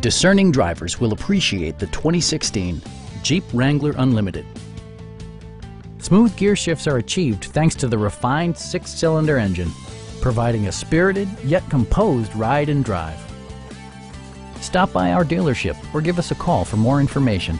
Discerning drivers will appreciate the 2016 Jeep Wrangler Unlimited. Smooth gear shifts are achieved thanks to the refined six-cylinder engine, providing a spirited yet composed ride and drive. Stop by our dealership or give us a call for more information.